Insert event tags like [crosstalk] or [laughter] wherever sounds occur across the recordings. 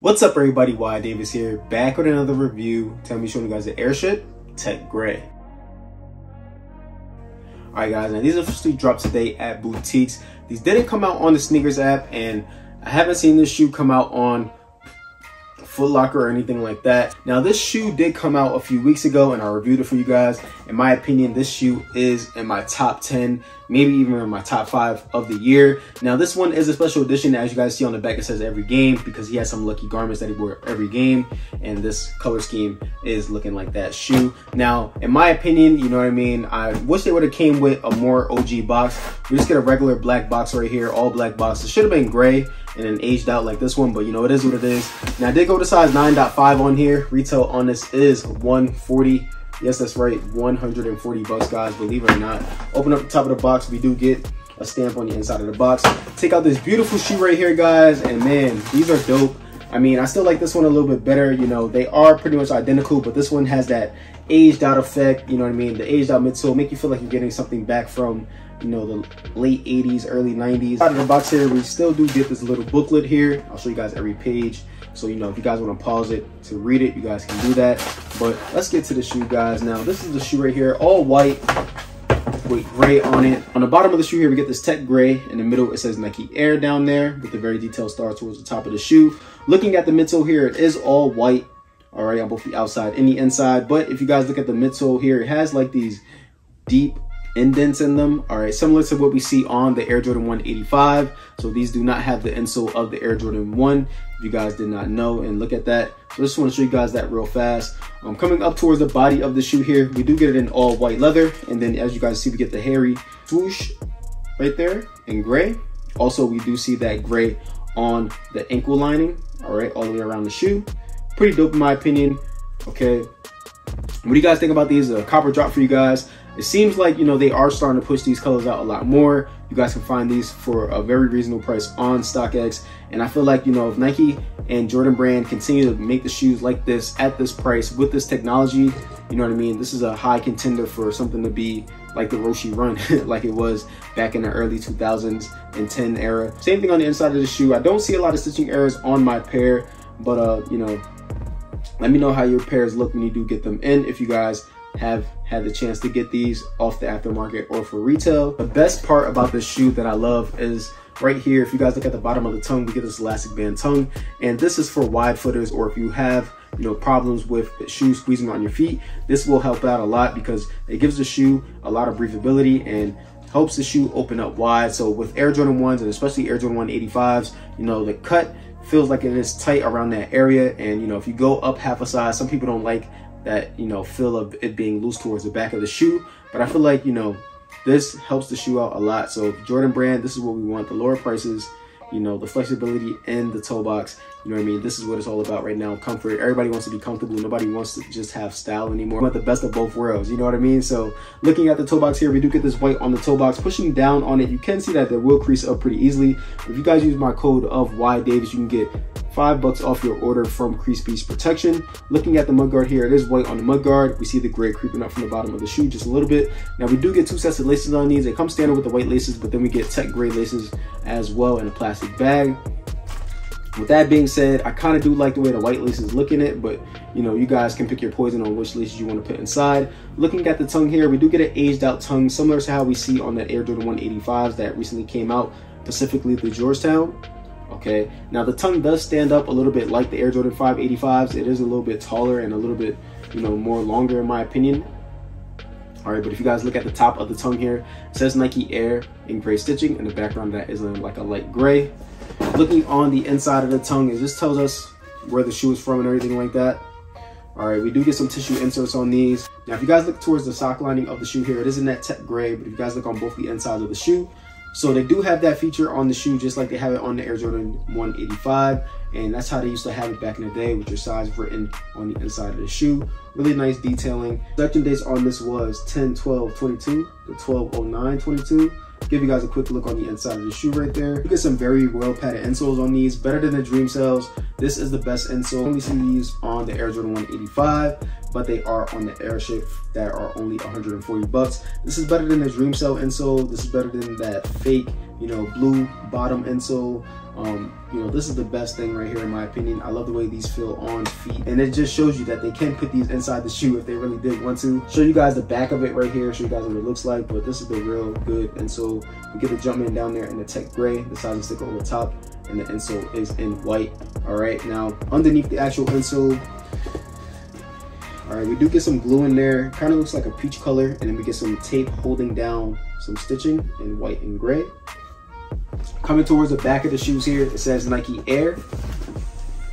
What's up everybody, Wyatt Davis here, back with another review. Tell me showing you guys the Airship Tech Gray. Alright guys, now these officially dropped today at boutiques. These didn't come out on the SNKRS app and I haven't seen this shoe come out on Foot Locker or anything like that. Now this shoe did come out a few weeks ago and I reviewed it for you guys. In my opinion, this shoe is in my top 10, maybe even in my top five of the year. Now this one is a special edition. As you guys see on the back, it says every game because he has some lucky garments that he wore every game. And this color scheme is looking like that shoe. Now, in my opinion, you know what I mean? I wish they would have came with a more OG box. We just get a regular black box right here, all black box. It should have been gray and then aged out like this one, but you know, it is what it is. Now I did go to size 9.5 on here. Retail on this is 140. Yes, that's right, 140 bucks, guys, believe it or not. Open up the top of the box, we do get a stamp on the inside of the box. Take out this beautiful shoe right here, guys, and man, these are dope. I mean, I still like this one a little bit better. You know, they are pretty much identical, but this one has that aged out effect. You know what I mean? The aged out midsole make you feel like you're getting something back from you know, the late 80s, early 90s. Out of the box here, we still do get this little booklet here. I'll show you guys every page. So, you know, if you guys want to pause it to read it, you guys can do that. But let's get to the shoe, guys. Now, this is the shoe right here, all white with gray on it. On the bottom of the shoe here, we get this tech gray. In the middle, it says Nike Air down there with the very detailed star towards the top of the shoe. Looking at the midsole here, it is all white, all right, on both the outside and the inside. But if you guys look at the midsole here, it has like these deep indents in them. All right, similar to what we see on the Air Jordan 185. So these do not have the insole of the Air Jordan 1. If you guys did not know and look at that. So I just want to show you guys that real fast. Um, coming up towards the body of the shoe here, we do get it in all white leather. And then as you guys see, we get the hairy swoosh right there in gray. Also, we do see that gray on the ankle lining, all right, all the way around the shoe. Pretty dope in my opinion, okay? What do you guys think about these? A copper drop for you guys. It seems like, you know, they are starting to push these colors out a lot more. You guys can find these for a very reasonable price on StockX. And I feel like, you know, if Nike and Jordan Brand continue to make the shoes like this at this price with this technology, you know what I mean? This is a high contender for something to be like the Roshe Run, [laughs] like it was back in the early 2010 era. Same thing on the inside of the shoe. I don't see a lot of stitching errors on my pair, but, uh, you know, let me know how your pairs look when you do get them in. If you guys have had the chance to get these off the aftermarket or for retail. The best part about this shoe that I love is right here. If you guys look at the bottom of the tongue, we get this elastic band tongue. And this is for wide footers or if you have you know problems with shoes squeezing on your feet this will help out a lot because it gives the shoe a lot of breathability and helps the shoe open up wide so with air jordan 1s and especially air jordan 185s you know the cut feels like it is tight around that area and you know if you go up half a size some people don't like that, you know, feel of it being loose towards the back of the shoe. But I feel like, you know, this helps the shoe out a lot. So Jordan brand, this is what we want. The lower prices, you know, the flexibility in the toe box. You know what I mean? This is what it's all about right now. Comfort. Everybody wants to be comfortable. Nobody wants to just have style anymore. Want the best of both worlds. You know what I mean? So looking at the toe box here, we do get this white on the toe box. Pushing down on it, you can see that it will crease up pretty easily. If you guys use my code of Y Davis, you can get five bucks off your order from Crease Beast Protection. Looking at the mudguard here, it is white on the mudguard. We see the gray creeping up from the bottom of the shoe just a little bit. Now we do get two sets of laces on these. They come standard with the white laces, but then we get tech gray laces as well in a plastic bag. With that being said, I kind of do like the way the white laces look in it, but you know, you guys can pick your poison on which laces you want to put inside. Looking at the tongue here, we do get an aged out tongue, similar to how we see on that Air Jordan 185s that recently came out, specifically the Georgetown okay? Now the tongue does stand up a little bit like the air jordan 585s it is a little bit taller and a little bit you know more longer in my opinion. All right but if you guys look at the top of the tongue here it says nike air in gray stitching and the background that is in like a light gray. Looking on the inside of the tongue it just tells us where the shoe is from and everything like that. All right we do get some tissue inserts on these. Now if you guys look towards the sock lining of the shoe here it is in that tech gray but if you guys look on both the insides of the shoe so they do have that feature on the shoe just like they have it on the Air Jordan 185 and that's how they used to have it back in the day with your size written on the inside of the shoe. Really nice detailing. Production dates on this was 10, 12, 22 to 12, 09, 22 give you guys a quick look on the inside of the shoe right there. You get some very well padded insoles on these, better than the Dream Cells. This is the best insole. Only see these on the Air Jordan 185, but they are on the Airship that are only 140 bucks. This is better than the Dream Cell insole. This is better than that fake you know, blue bottom insole. Um, you know, this is the best thing right here in my opinion. I love the way these feel on feet. And it just shows you that they can put these inside the shoe if they really did want to. Show you guys the back of it right here, show you guys what it looks like, but this is the real good insole. We get the Jumpman down there in the tech gray, the size of sticker over top, and the insole is in white. All right, now underneath the actual insole, all right, we do get some glue in there. Kind of looks like a peach color. And then we get some tape holding down some stitching in white and gray. Coming towards the back of the shoes here, it says Nike Air.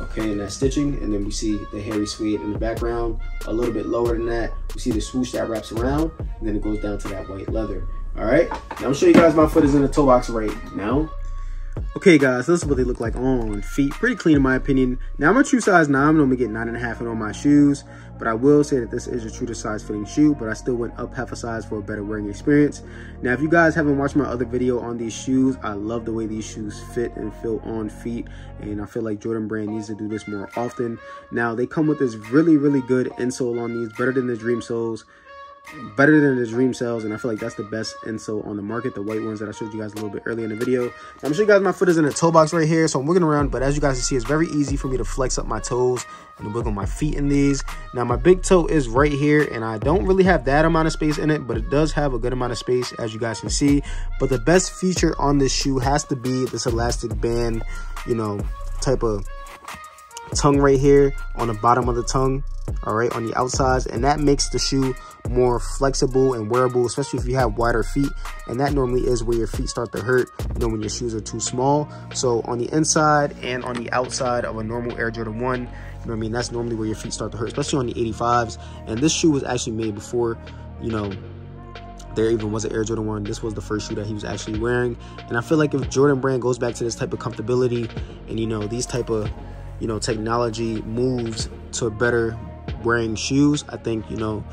Okay, and that stitching. And then we see the hairy suede in the background. A little bit lower than that, we see the swoosh that wraps around. And then it goes down to that white leather. All right, now I'm gonna show you guys my foot is in the toe box right now. Okay guys, this is what they look like on feet. Pretty clean in my opinion. Now I'm a true size 9, I'm gonna get 9.5 in on my shoes. But I will say that this is a true to size fitting shoe, but I still went up half a size for a better wearing experience. Now if you guys haven't watched my other video on these shoes, I love the way these shoes fit and feel on feet. And I feel like Jordan Brand needs to do this more often. Now they come with this really, really good insole on these, better than the Dream Soles better than the dream cells and i feel like that's the best insole on the market the white ones that i showed you guys a little bit earlier in the video. I'm gonna show you guys my foot is in a toe box right here so i'm wiggling around but as you guys can see it's very easy for me to flex up my toes and wiggle my feet in these. Now my big toe is right here and i don't really have that amount of space in it but it does have a good amount of space as you guys can see. But the best feature on this shoe has to be this elastic band you know type of tongue right here on the bottom of the tongue all right on the outsides and that makes the shoe more flexible and wearable especially if you have wider feet and that normally is where your feet start to hurt you know when your shoes are too small so on the inside and on the outside of a normal air jordan 1 you know i mean that's normally where your feet start to hurt especially on the 85s and this shoe was actually made before you know there even was an Air Jordan 1. This was the first shoe that he was actually wearing. And I feel like if Jordan Brand goes back to this type of comfortability and, you know, these type of you know, technology moves to better wearing shoes, I think, you know,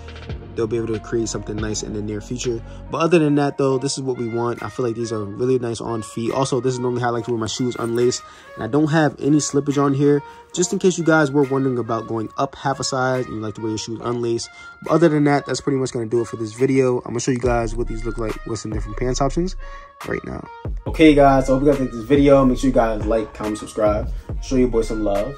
they'll be able to create something nice in the near future. But other than that, though, this is what we want. I feel like these are really nice on feet. Also, this is normally how I like to wear my shoes unlaced. And I don't have any slippage on here, just in case you guys were wondering about going up half a size and you like to wear your shoes unlaced. But other than that, that's pretty much going to do it for this video. I'm going to show you guys what these look like with some different pants options right now. Okay, guys, so I hope you guys like this video. Make sure you guys like, comment, subscribe. Show your boy some love.